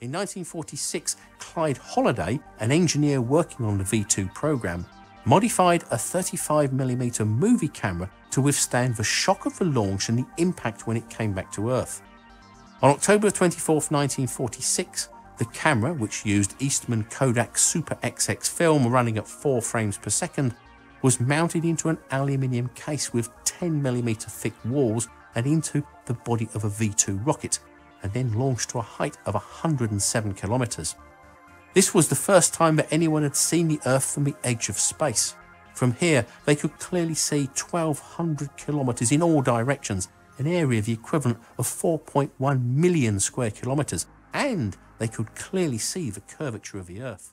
In 1946, Clyde Holliday, an engineer working on the V2 program, modified a 35mm movie camera to withstand the shock of the launch and the impact when it came back to Earth. On October 24, 1946, the camera, which used Eastman Kodak Super XX film running at 4 frames per second, was mounted into an aluminium case with 10mm thick walls and into the body of a V2 rocket, and then launched to a height of 107 kilometers. This was the first time that anyone had seen the Earth from the edge of space. From here, they could clearly see 1,200 kilometers in all directions, an area of the equivalent of 4.1 million square kilometers, and they could clearly see the curvature of the Earth.